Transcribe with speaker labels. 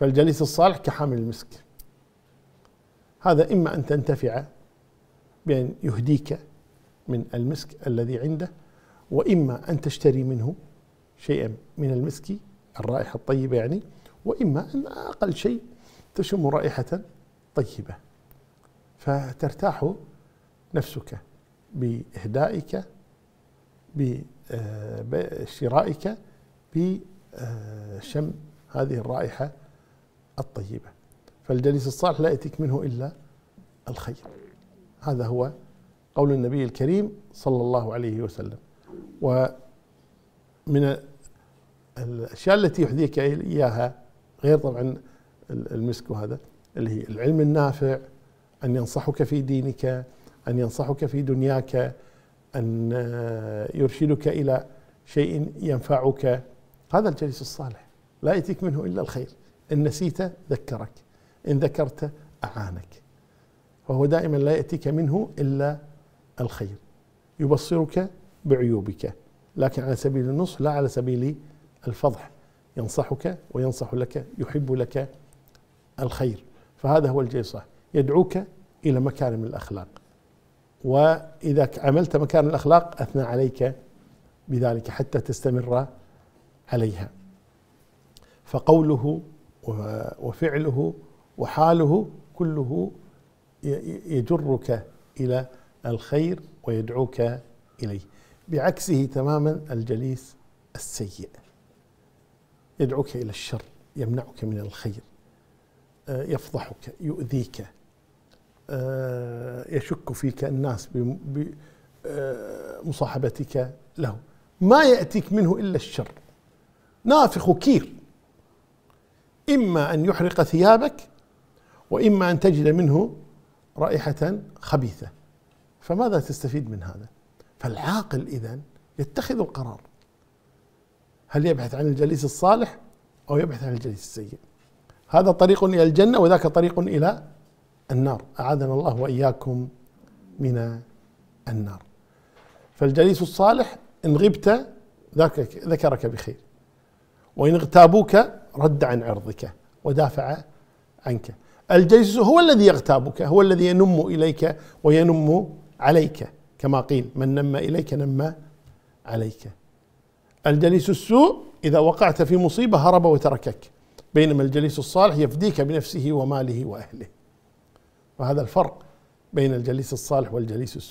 Speaker 1: فالجليس الصالح كحامل المسك. هذا إما أن تنتفع بأن يهديك من المسك الذي عنده وإما أن تشتري منه شيئا من المسك الرائحة الطيبة يعني وإما أن أقل شيء تشم رائحة طيبة. فترتاح نفسك بإهدائك بشرائك بشم هذه الرائحة الطيبة. فالجليس الصالح لا يأتيك منه إلا الخير. هذا هو قول النبي الكريم صلى الله عليه وسلم. ومن الأشياء التي يحذيك إياها غير طبعا المسك وهذا اللي هي العلم النافع أن ينصحك في دينك أن ينصحك في دنياك أن يرشدك إلى شيء ينفعك. هذا الجليس الصالح لا يأتيك منه إلا الخير. إن نسيت ذكرك إن ذكرت أعانك. فهو دائما لا يأتيك منه إلا الخير. يبصرك بعيوبك لكن على سبيل النصح لا على سبيل الفضح. ينصحك وينصح لك يحب لك الخير. فهذا هو الجيصة يدعوك إلى مكارم الأخلاق. وإذا عملت مكارم الأخلاق أثنى عليك بذلك حتى تستمر عليها. فقوله وفعله وحاله كله يجرك إلى الخير ويدعوك إليه. بعكسه تماما الجليس السيء. يدعوك إلى الشر يمنعك من الخير آه، يفضحك يؤذيك آه، يشك فيك الناس بمصاحبتك آه، له. ما يأتيك منه إلا الشر. نافخ كير. إما أن يحرق ثيابك وإما أن تجد منه رائحة خبيثة. فماذا تستفيد من هذا؟ فالعاقل اذا يتخذ القرار. هل يبحث عن الجليس الصالح أو يبحث عن الجليس السيء؟ هذا طريق إلى الجنة وذاك طريق إلى النار. أعاذنا الله وإياكم من النار. فالجليس الصالح إن غبت ذكرك بخير. وإن اغتابوك رد عن عرضك ودافع عنك. الجيش هو الذي يغتابك هو الذي ينم إليك وينم عليك. كما قيل من نم إليك نم عليك. الجليس السوء إذا وقعت في مصيبة هرب وتركك. بينما الجليس الصالح يفديك بنفسه وماله وأهله. وهذا الفرق بين الجليس الصالح والجليس السوء.